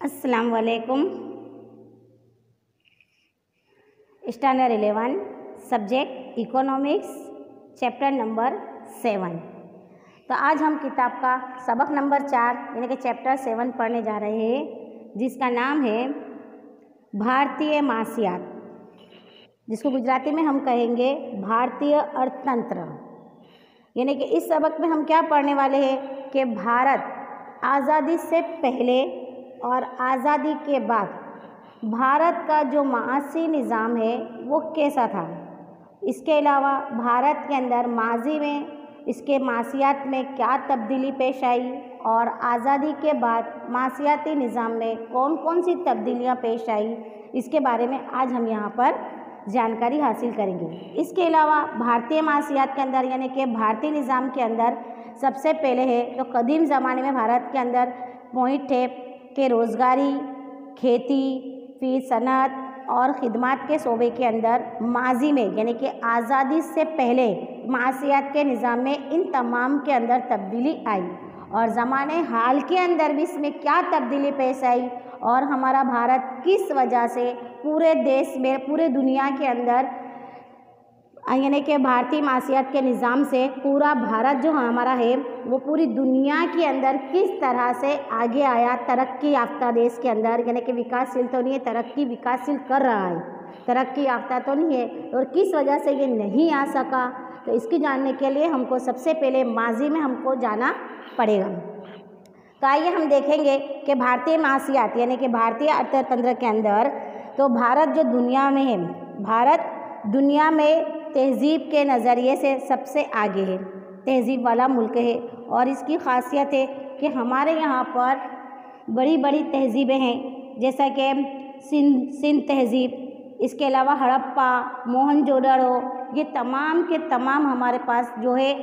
अस्सलाम वालेकुम standard eleven subject economics chapter number seven तो आज हम किताब का सबक नंबर चार, यानी कि चैप्टर सेवन पढ़ने जा रहे हैं, जिसका नाम है भारतीय मासियात। जिसको गुजराती में हम कहेंगे भारतीय अर्थतंत्र। यानी कि इस सबक में हम क्या पढ़ने वाले हैं कि भारत आज़ादी से पहले और आज़ादी के बाद भारत का जो मासी निज़ाम है, वो कैसा था? इसके अलावा भारत के अंदर माजी में, इसके मासियात में क्या तब्दीली पेश आई? और आज़ादी के बाद मासियाती निज़ाम में कौन कौन सी तब्दीलियाँ पेश आई? इसके बारे में आज हम यहाँ पर जानकारी हासिल करेंगे। इसके अलावा भारतीय मासियात के अंदर, यानी कि भारतीय निज़ाम के अंदर, सबसे पहले है तो कदीम ज़माने में भारत के अंदर पॉइंट थे कि रोज़गारी, खेती फिर सनत और ख़िदमत के शोबे के अंदर माजी में, यानी कि आज़ादी से पहले मासियात के निज़ाम में इन तमाम के अंदर तब्दीली आई। और ज़माने हाल के अंदर भी इसमें क्या तब्दीली पेश आई? और हमारा भारत किस वजह से पूरे देश में, पूरे दुनिया के अंदर यानी कि भारतीय मासियात के निज़ाम से पूरा भारत जो हमारा है, वो पूरी दुनिया के अंदर किस तरह से आगे आया, तरक्की याफ्ता देश के अंदर, यानी कि विकासशील तो नहीं है, तरक्की विकासशील कर रहा है। तरक्की याफ्ता तो नहीं है, और किस वजह से ये नहीं आ सका तो इसकी जानने के लिए हमको सबसे पहले माजी में हमको जाना पड़ेगा। तो आइए हम देखेंगे कि भारतीय मासियात, यानी कि भारतीय अर्थतंत्र के अंदर तो भारत जो दुनिया में है, भारत दुनिया में तहज़ीब के नज़रिए से सबसे आगे है। तहज़ीब वाला मुल्क है और इसकी खासियत है कि हमारे यहाँ पर बड़ी बड़ी तहज़ीबें हैं, जैसा कि सिंध सिंध तहज़ीब, इसके अलावा हड़प्पा, मोहनजोदड़ो, ये तमाम के तमाम हमारे पास जो है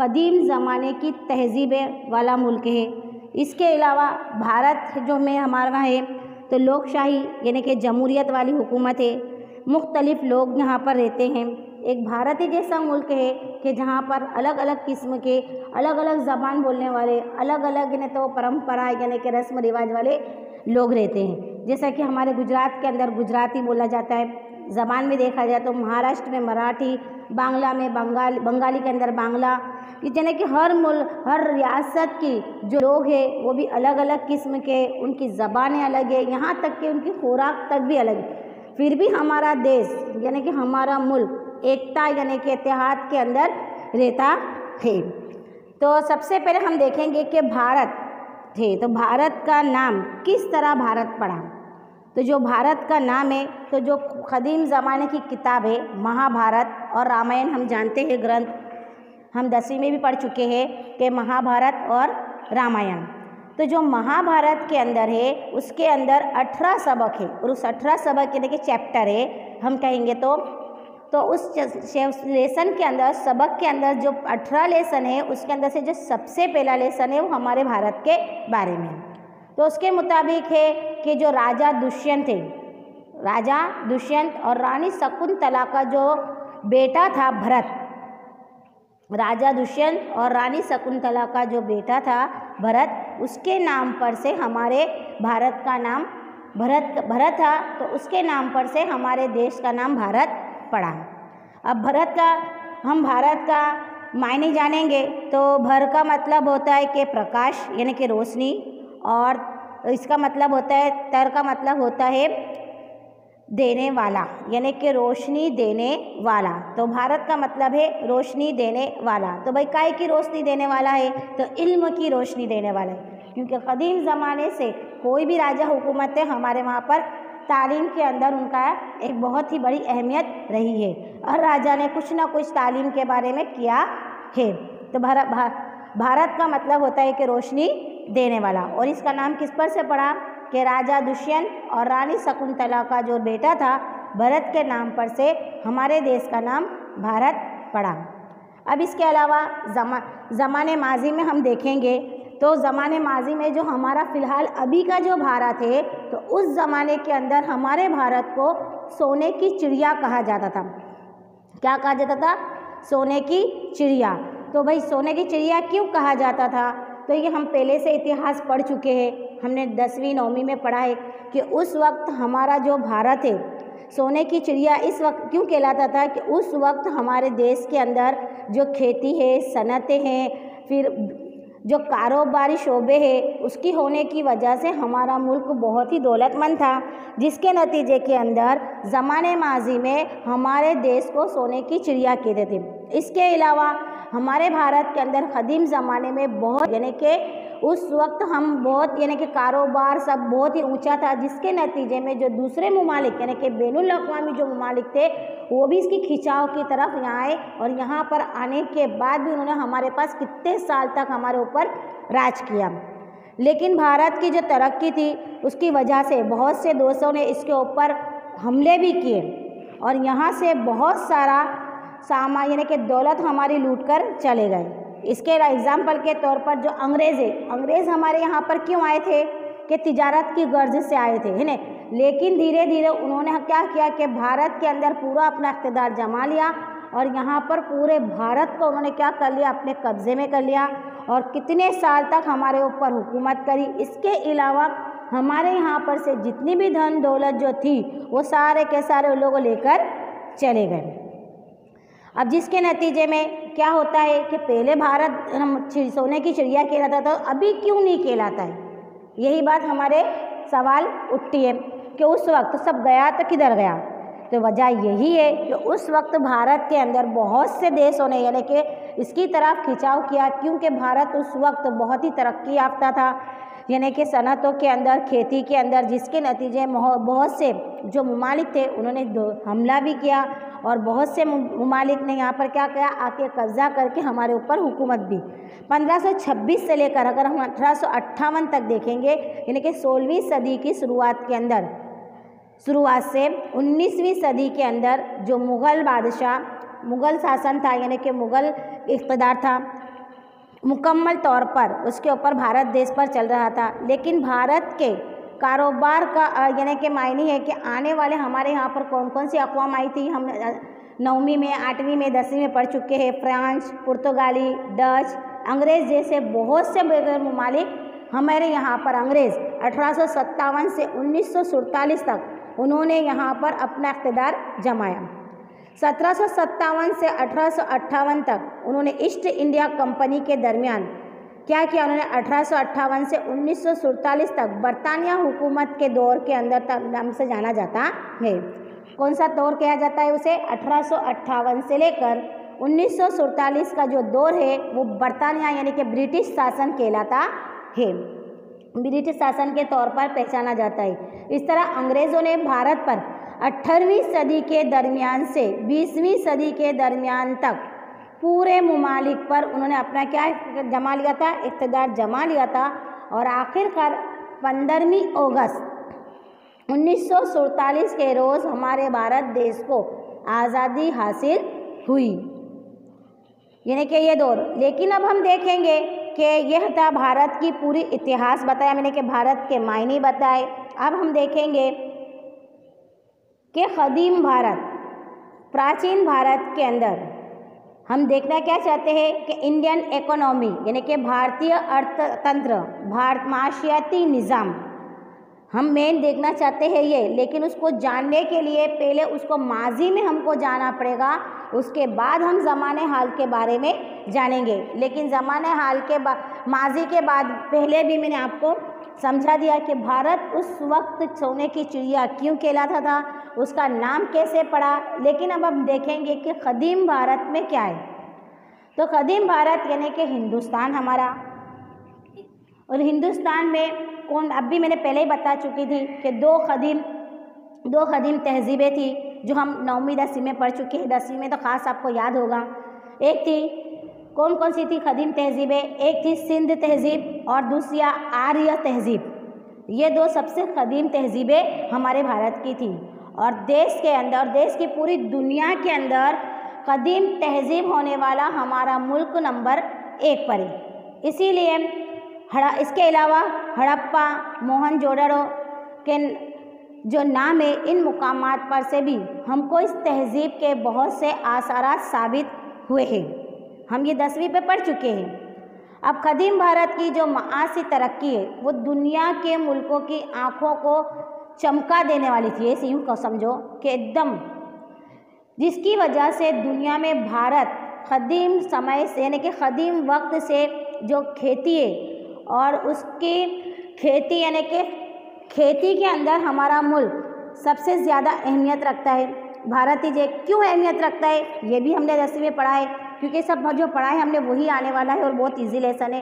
कदीम ज़माने की तहज़ीबें वाला मुल्क है। इसके अलावा भारत जो में हमारा है तो लोकशाही यानी कि जमहूरियत वाली हुकूमत है। मुख्तलिफ़ लोग यहाँ पर रहते हैं। एक भारत ही जैसा मुल्क है कि जहाँ पर अलग अलग किस्म के अलग अलग ज़बान बोलने वाले अलग अलग यानी तो परंपरा यानी कि रस्म रिवाज वाले लोग रहते हैं। जैसा कि हमारे गुजरात के अंदर गुजराती बोला जाता है। ज़बान में देखा जाए तो महाराष्ट्र में मराठी, बांग्ला में बंगाल, बंगाली के अंदर बांग्ला। यानी कि हर मुल्क हर रियासत की जो लोग हैं, वो भी अलग अलग किस्म के, उनकी ज़बानें अलग है। यहाँ तक कि उनकी खुराक तक भी अलग है। फिर भी हमारा देश, यानी कि हमारा मुल्क एकता यानी कि इतिहाद के अंदर रहता है तो सबसे पहले हम देखेंगे कि भारत थे। तो भारत का नाम किस तरह भारत पड़ा? तो जो भारत का नाम है तो जो कदीम ज़माने की किताब है, महाभारत और रामायण हम जानते हैं ग्रंथ। हम दसवीं में भी पढ़ चुके हैं कि महाभारत और रामायण। तो जो महाभारत के अंदर है, उसके अंदर अठारह सबक है। और उस अठारह सबक कि चैप्टर है, हम कहेंगे तो तो उस लेसन के अंदर, सबक के अंदर जो अठारह लेसन है, उसके अंदर से जो सबसे पहला लेसन है, वो हमारे भारत के बारे में तो उसके मुताबिक है कि जो राजा दुष्यंत थे, राजा दुष्यंत और रानी शकुंतला का जो बेटा था भरत, राजा दुष्यंत और रानी शकुंतला का जो बेटा था भरत, उसके नाम पर से हमारे भारत का नाम भरत भरत था तो उसके नाम पर से हमारे देश का नाम भारत पड़ा। अब भरत का, हम भारत का मायने जानेंगे तो भर का मतलब होता है कि प्रकाश, यानी कि रोशनी, और इसका मतलब होता है, तर का मतलब होता है देने वाला, यानी कि रोशनी देने वाला। तो भारत का मतलब है रोशनी देने वाला। तो भाई, काय की रोशनी देने वाला है? तो इल्म की रोशनी देने वाला है। क्योंकि कदीम ज़माने से कोई भी राजा, हुकूमतें हमारे वहाँ पर तालीम के अंदर उनका एक बहुत ही बड़ी अहमियत रही है। हर राजा ने कुछ ना कुछ तालीम के बारे में किया है। तो भारत भा, भारत का मतलब होता है कि रोशनी देने वाला। और इसका नाम किस पर से पड़ा? कि राजा दुष्यंत और रानी शकुंतला का जो बेटा था भरत के नाम पर से हमारे देश का नाम भारत पड़ा। अब इसके अलावा जमा ज़माने माजी में हम देखेंगे तो ज़माने माजी में जो हमारा फ़िलहाल अभी का जो भारत है तो उस ज़माने के अंदर हमारे भारत को सोने की चिड़िया कहा जाता था। क्या कहा जाता था? सोने की चिड़िया। तो भाई, सोने की चिड़िया क्यों कहा जाता था? तो ये हम पहले से इतिहास पढ़ चुके हैं। हमने दसवीं, नौवीं में पढ़ा है कि उस वक्त हमारा जो भारत है सोने की चिड़िया इस वक्त क्यों कहलाता था कि उस वक्त हमारे देश के अंदर जो खेती है, सनतें हैं, फिर जो कारोबारी शोबे है, उसकी होने की वजह से हमारा मुल्क बहुत ही दौलतमंद था, जिसके नतीजे के अंदर ज़माने माजी में हमारे देश को सोने की चिड़िया कहते थे। इसके अलावा हमारे भारत के अंदर कदीम ज़माने में बहुत यानी कि उस वक्त हम बहुत, यानी कि कारोबार सब बहुत ही ऊँचा था, जिसके नतीजे में जो दूसरे ममालिक, यानी कि बैन अवी जो ममालिक थे, वो भी इसकी खिंचाव की तरफ़ यहाँ आए और यहाँ पर आने के बाद भी उन्होंने हमारे पास कितने साल तक हमारे ऊपर राज किया। लेकिन भारत की जो तरक्की थी, उसकी वजह से बहुत से दोस्तों ने इसके ऊपर हमले भी किए और यहाँ से बहुत सारा सामान यानी कि दौलत हमारी लूट कर चले गए। इसके एग्ज़ाम्पल के तौर पर जो अंग्रेज़ है, अंग्रेज़ हमारे यहाँ पर क्यों आए थे? कि तिजारत की गर्ज से आए थे, है ना? लेकिन धीरे धीरे उन्होंने क्या किया कि भारत के अंदर पूरा अपना इकतदार जमा लिया और यहाँ पर पूरे भारत को उन्होंने क्या कर लिया? अपने कब्ज़े में कर लिया और कितने साल तक हमारे ऊपर हुकूमत करी। इसके अलावा हमारे यहाँ पर से जितनी भी धन दौलत जो थी, वो सारे के सारे लोगों लेकर चले गए। अब जिसके नतीजे में क्या होता है कि पहले भारत हम सोने की चिड़िया कहलाता था, अभी क्यों नहीं कहलाता है? यही बात हमारे सवाल उठती है कि उस वक्त सब गया तो किधर गया? तो वजह यही है कि उस वक्त भारत के अंदर बहुत से देशों ने यानी कि इसकी तरफ़ खिंचाव किया, क्योंकि भारत उस वक्त बहुत ही तरक्की याफ्ता था, यानी कि सनतों के अंदर, खेती के अंदर, जिसके नतीजे बहुत से जो ममालिक थे, उन्होंने हमला भी किया और बहुत से ममालिक ने यहाँ पर क्या किया? आके कब्ज़ा करके हमारे ऊपर हुकूमत भी 1526 से लेकर अगर हम अठारह सौ अट्ठावन तक देखेंगे, यानी कि सोलहवीं सदी की शुरुआत के अंदर, शुरुआत से 19वीं सदी के अंदर जो मुग़ल बादशाह, मुग़ल शासन था, यानी कि मुग़ल इकतदार था, मुकम्मल तौर पर उसके ऊपर भारत देश पर चल रहा था। लेकिन भारत के कारोबार का यानी कि मायने है कि आने वाले हमारे यहाँ पर कौन कौन सी अकवाम आई थी? हम नौवीं में, आठवीं में, दसवीं में पढ़ चुके हैं। फ्रांस, पुर्तगाली, डच, अंग्रेज़ जैसे बहुत से बेगर ममालिक हमारे यहाँ पर अंग्रेज़। अठारह सौ सत्तावन से उन्नीस तक उन्होंने यहाँ पर अपना इकतदार जमाया। सत्रह सौ सत्तावन से अठारह सौ अट्ठावन तक उन्होंने ईस्ट इंडिया कंपनी के दरमियान क्या किया उन्होंने? अठारह सौ अट्ठावन से उन्नीस तक बरतानिया हुकूमत के दौर के अंदर तक नाम से जाना जाता है। कौन सा दौर कहा जाता है उसे? अठारह सौ अट्ठावन से लेकर उन्नीस का जो दौर है, वो बरतानिया यानी कि ब्रिटिश शासन कहलाता है। ब्रिटिश शासन के तौर पर पहचाना जाता है। इस तरह अंग्रेज़ों ने भारत पर अठारहवीं सदी के दरमियान से बीसवीं सदी के दरमियान तक पूरे ममालिक पर उन्होंने अपना क्या जमा लिया था? इकतदार जमा लिया था और आखिरकार पंद्रहवीं अगस्त उन्नीस के रोज़ हमारे भारत देश को आज़ादी हासिल हुई। यानी कि ये दौर। लेकिन अब हम देखेंगे कि यह था भारत की पूरी इतिहास बताया मैंने कि भारत के मायने बताए। अब हम देखेंगे कि कदीम भारत, प्राचीन भारत के अंदर हम देखना क्या चाहते हैं कि इंडियन इकोनॉमी यानी कि भारतीय अर्थतंत्र, भारत माशियाती निज़ाम। हम मेन देखना चाहते हैं ये, लेकिन उसको जानने के लिए पहले उसको माजी में हमको जाना पड़ेगा, उसके बाद हम ज़माने हाल के बारे में जानेंगे। लेकिन ज़माने हाल के बाद माजी के बाद पहले भी मैंने आपको समझा दिया कि भारत उस वक्त सोने की चिड़िया क्यों कहलाता था, उसका नाम कैसे पड़ा, लेकिन अब हम देखेंगे कि कदीम भारत में क्या है। तो कदीम भारत यानी कि हिंदुस्तान हमारा। और हिंदुस्तान में कौन, अब भी मैंने पहले ही बता चुकी थी कि दो कदीम दो कदीम तहजीबें थी, जो हम नौवीं दसवीं में पढ़ चुके हैं। दसवीं में तो ख़ास आपको याद होगा। एक थी कौन कौन सी थी? कदीम तहजीबें, एक थी सिंध तहजीब और दूसरी आर्य तहजीब। ये दो सबसे कदीम तहजीबें हमारे भारत की थी। और देश के अंदर देश की पूरी दुनिया के अंदर कदीम तहजीब होने वाला हमारा मुल्क नंबर एक पर है। इसीलिए हड़ा, इसके अलावा हड़प्पा, मोहन जोड़ो के जो नाम है, इन मुकामात पर से भी हमको इस तहजीब के बहुत से आसार साबित हुए हैं। हम ये दसवीं पे पढ़ चुके हैं। अब कदीम भारत की जो मासी तरक्की है, वो दुनिया के मुल्कों की आँखों को चमका देने वाली थी। ऐसे यूँ को समझो कि एकदम। जिसकी वजह से दुनिया में भारत कदीम समय से, यानी कि कदीम वक्त से जो खेती है और उसकी खेती, यानी कि खेती के अंदर हमारा मुल्क सबसे ज़्यादा अहमियत रखता है। भारत ही, क्यों अहमियत रखता है, ये भी हमने दसवीं में पढ़ा है। क्योंकि सब जो पढ़ा है, हमने वही आने वाला है और बहुत ईजी लेसन है।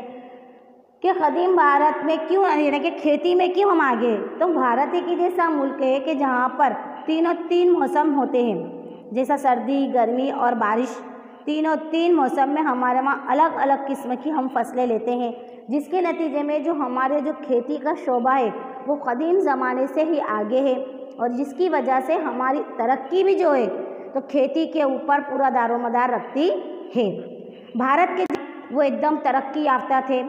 कि कदीम भारत में क्यों, यानी कि खेती में क्यों हम आगे? तो भारत एक ही जैसा मुल्क है कि जहाँ पर तीनों तीन मौसम होते हैं। जैसा सर्दी, गर्मी और बारिश तीनों तीन मौसम में हमारे वहाँ अलग अलग किस्म की हम फ़सलें लेते हैं। जिसके नतीजे में जो हमारे जो खेती का शोबा है, वो कदीम ज़माने से ही आगे है और जिसकी वजह से हमारी तरक्की भी जो है तो खेती के ऊपर पूरा दारोमदार रखती है भारत के वो एकदम तरक्की याफ्ता थे।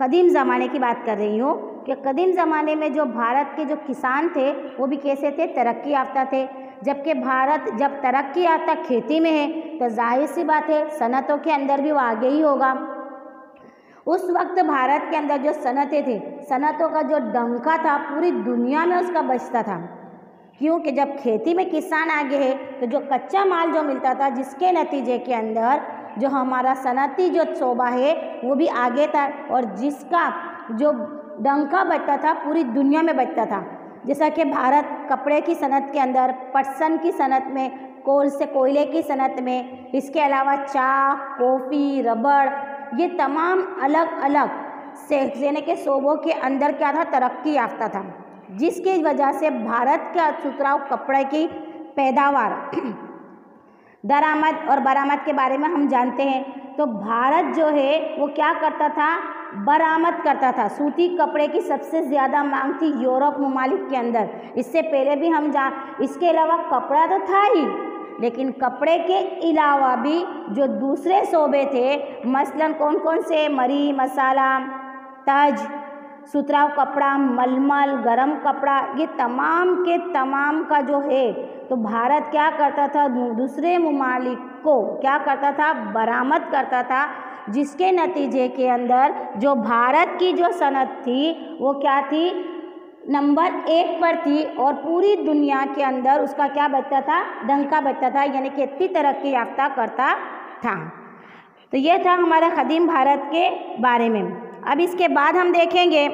कदीम ज़माने की बात कर रही हूँ कि कदीम ज़माने में जो भारत के जो किसान थे, वो भी कैसे थे? तरक्की याफ्ता थे। जबकि भारत जब तरक्की याफ्ता खेती में है तो ज़ाहिर सी बात है, सनतों के अंदर भी वो आगे ही होगा। उस वक्त भारत के अंदर जो सनतें थे, सनतों का जो डंका था, पूरी दुनिया में उसका बचता था। क्योंकि जब खेती में किसान आगे है तो जो कच्चा माल जो मिलता था, जिसके नतीजे के अंदर जो हमारा सनती जो शोबा है, वो भी आगे था और जिसका जो डंका बचता था, पूरी दुनिया में बचता था। जैसा कि भारत कपड़े की सनत के अंदर पटसन की सनत में, कोल से कोयले की सनत में, इसके अलावा चाय कॉफ़ी, रबड़, ये तमाम अलग अलग से यानी के शोबों के अंदर क्या था? तरक्की याफ्ता था। जिसकी वजह से भारत का सुतराव कपड़े की पैदावार दरामद और बरामद के बारे में हम जानते हैं। तो भारत जो है, वो क्या करता था? बरामद करता था। सूती कपड़े की सबसे ज़्यादा मांग थी यूरोप ममालिक के अंदर। इससे पहले भी हम जा, इसके अलावा कपड़ा तो था ही, लेकिन कपड़े के अलावा भी जो दूसरे शोबे थे, मसलन कौन कौन से? मरी, मसाला, तज सुतराव कपड़ा, मलमल, गरम कपड़ा, ये तमाम के तमाम का जो है तो भारत क्या करता था? दूसरे ममालिक को क्या करता था? बरामद करता था, जिसके नतीजे के अंदर जो भारत की जो सनत थी, वो क्या थी? नंबर एक पर थी और पूरी दुनिया के अंदर उसका क्या बचता था? डंका बचता था, यानी कि इतनी तरक्की याफ्ता करता था। तो ये था हमारा कदीम भारत के बारे में। अब इसके बाद हम देखेंगे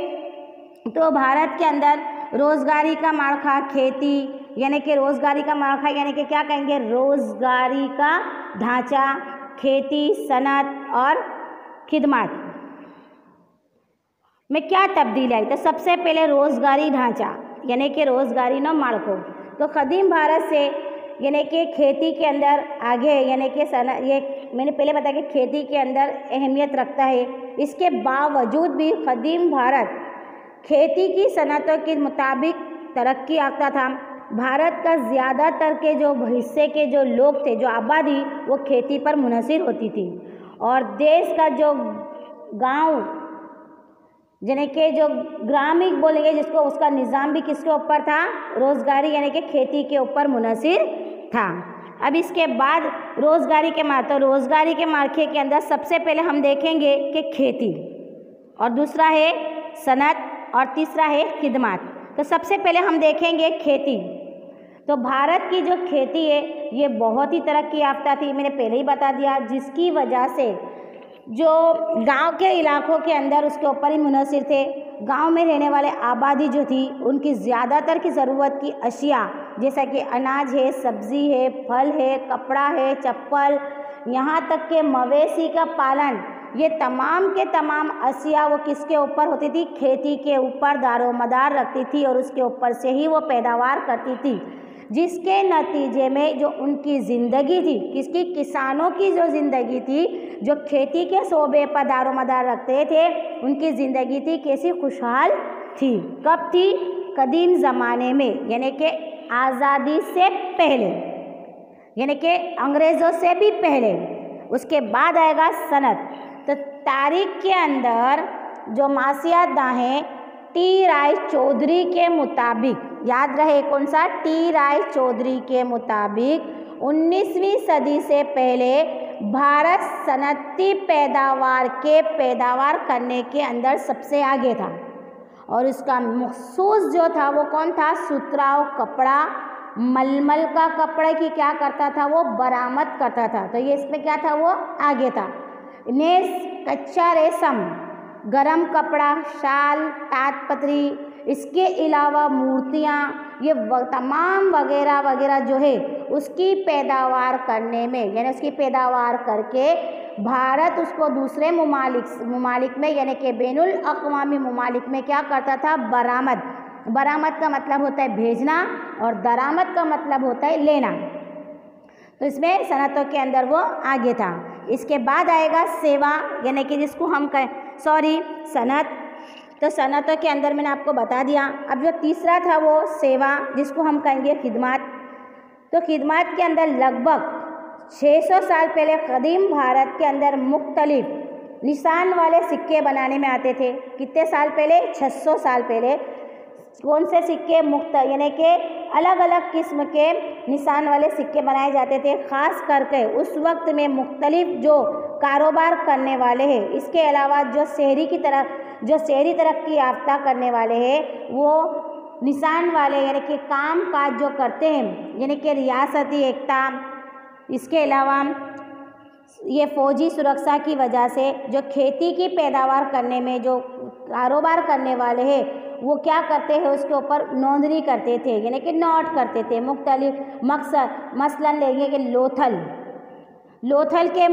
तो भारत के अंदर रोज़गारी का माड़खा खेती, यानी कि रोज़गारी का माड़खा यानी कि क्या कहेंगे? रोज़गारी का ढांचा, खेती, सनत और खिदमत। में क्या तब्दीली आई? तो सबसे पहले रोज़गारी ढांचा, यानी कि रोज़गारी न माड़को तो कदीम भारत से यानी कि खेती के अंदर आगे, यानी कि सन, ये मैंने पहले बताया कि खेती के अंदर अहमियत रखता है। इसके बावजूद भी कदीम भारत खेती की सनतों के मुताबिक तरक्की आता था। भारत का ज़्यादातर के जो हिस्से के जो लोग थे, जो आबादी, वो खेती पर मुनसर होती थी। और देश का जो गाँव, यानी कि जो ग्रामीण बोलेंगे जिसको, उसका निज़ाम भी किसके ऊपर था? रोज़गारी, यानी कि खेती के ऊपर मुनसर था। अब इसके बाद रोज़गारी के मार तो रोज़गारी के मार्के के अंदर सबसे पहले हम देखेंगे कि खेती। और दूसरा है सनत और तीसरा है खिदमत। तो सबसे पहले हम देखेंगे खेती। तो भारत की जो खेती है, ये बहुत ही तरक्की याफ्ता थी। मैंने पहले ही बता दिया, जिसकी वजह से जो गाँव के इलाकों के अंदर उसके ऊपर ही मुनसर थे। गाँव में रहने वाले आबादी जो थी, उनकी ज़्यादातर की ज़रूरत की अशिया जैसा कि अनाज है, सब्ज़ी है, फल है, कपड़ा है, चप्पल, यहाँ तक के मवेशी का पालन, ये तमाम के तमाम अशिया वो किसके ऊपर होती थी? खेती के ऊपर दारोमदार रखती थी और उसके ऊपर से ही वो पैदावार करती थी। जिसके नतीजे में जो उनकी ज़िंदगी थी, किसकी? किसानों की जो ज़िंदगी थी, जो खेती के शोबे पर दारोमदार रखते थे, उनकी ज़िंदगी थी कैसी? खुशहाल थी। कब थी? कदीम ज़माने में, यानी कि आज़ादी से पहले, यानी कि अंग्रेज़ों से भी पहले, उसके बाद आएगा सनत। तो तारीख के अंदर जो मासियात हैं टी. राय चौधरी के मुताबिक, याद रहे कौन सा? टी. राय चौधरी के मुताबिक 19वीं सदी से पहले भारत सनती पैदावार के, पैदावार करने के अंदर सबसे आगे था। और इसका मखसूस जो था वो कौन था? सुतराव कपड़ा। मलमल का कपड़े की क्या करता था? वो बरामद करता था। तो ये इसमें क्या था? वो आगे था। नेस कच्चा रेशम, गरम कपड़ा, शाल ताजपत्री इसके अलावा मूर्तियाँ, ये तमाम वगैरह वगैरह जो है, उसकी पैदावार करने में, यानी उसकी पैदावार करके भारत उसको दूसरे ममालिक ममालिक में, यानी कि बैनुल अवी ममालिक में क्या करता था? बरामद। बरामद का मतलब होता है भेजना और दरामद का मतलब होता है लेना। तो इसमें सनतों के अंदर वो आगे था। इसके बाद आएगा सेवा, यानी कि जिसको हम कह सॉरी सनत। तो सनतों के अंदर मैंने आपको बता दिया। अब जो तीसरा था वो सेवा, जिसको हम कहेंगे खिदमत। तो खिदमत के अंदर लगभग 600 साल पहले कदीम भारत के अंदर मुख्तलिफ़ निशान वाले सिक्के बनाने में आते थे। कितने साल पहले? 600 साल पहले। कौन से सिक्के मुख्त, यानी कि अलग अलग किस्म के निशान वाले सिक्के बनाए जाते थे? ख़ास करके उस वक्त में मुख्तलिफ़ जो कारोबार करने वाले हैं, इसके अलावा जो शहरी की तरफ़ जो शहरी तरक्की याफ्ता करने वाले हैं, वो निशान वाले, यानी कि काम काज जो करते हैं, यानी कि रियासती एकता इसके अलावा ये फौजी सुरक्षा की वजह से जो खेती की पैदावार करने में, जो कारोबार करने वाले हैं, वो क्या करते हैं, उसके ऊपर नोंदनी करते थे, यानी कि नोट करते थे। मुख्तलिफ़ मकसद, मसलन लेंगे कि लोथल। लोथल के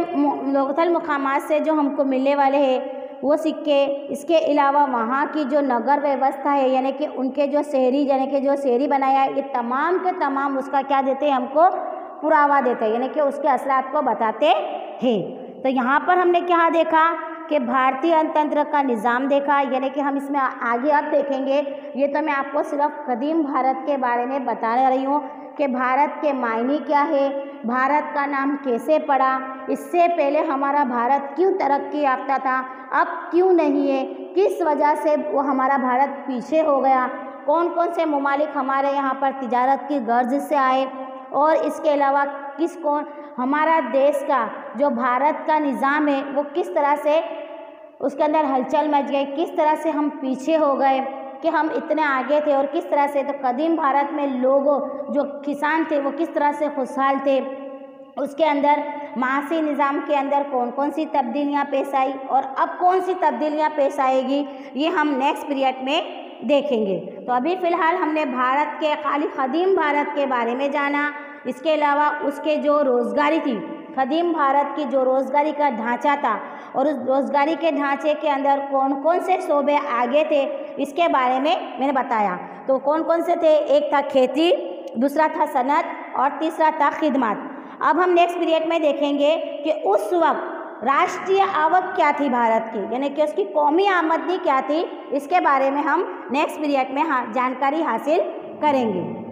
लोथल मुकाम से जो हमको मिलने वाले हैं, वो सिक्के, इसके अलावा वहाँ की जो नगर व्यवस्था है, यानी कि उनके जो शहरी, यानी कि जो शहरी बनाया है, ये तमाम के तमाम उसका क्या देते हैं हमको? पुरावा देते हैं, यानी कि उसके असरात को बताते हैं। तो यहाँ पर हमने क्या देखा कि भारतीय अर्थतंत्र का निज़ाम देखा, यानी कि हम इसमें आगे अब देखेंगे। ये तो मैं आपको सिर्फ़ कदीम भारत के बारे में बता रही हूँ कि भारत के मायने क्या है, भारत का नाम कैसे पड़ा, इससे पहले हमारा भारत क्यों तरक्की याफ्ता था, अब क्यों नहीं है, किस वजह से वो हमारा भारत पीछे हो गया कौन कौन से ममालिक हमारे यहाँ पर तिजारत की गर्ज से आए और इसके अलावा किस कौन, हमारा देश का, जो भारत का निज़ाम है, वो किस तरह से, उसके अंदर हलचल मच गई, किस तरह से हम पीछे हो गए, कि हम इतने आगे थे और किस तरह से तो कदीम भारत में लोगों, जो किसान थे, वो किस तरह से खुशहाल थे, उसके अंदर, मासी निज़ाम के अंदर कौन कौन सी तब्दीलियाँ पेश आई, और अब कौन सी तब्दीलियाँ पेश आएगी, ये हम नेक्स्ट पीरियड में देखेंगे। तो अभी फ़िलहाल हमने भारत के, खाली कदीम भारत के बारे में जाना। इसके अलावा उसके जो रोज़गारी थी कदीम भारत की जो रोज़गारी का ढांचा था और उस रोज़गारी के ढांचे के अंदर कौन कौन से शोबे आगे थे, इसके बारे में मैंने बताया। तो कौन कौन से थे? एक था खेती, दूसरा था सनत और तीसरा था खिदमत। अब हम नेक्स्ट पीरियड में देखेंगे कि उस वक्त राष्ट्रीय आवक क्या थी भारत की? यानी कि उसकी कौमी आमदनी क्या थी? इसके बारे में हम नेक्स्ट पीरियड में हाँ जानकारी हासिल करेंगे।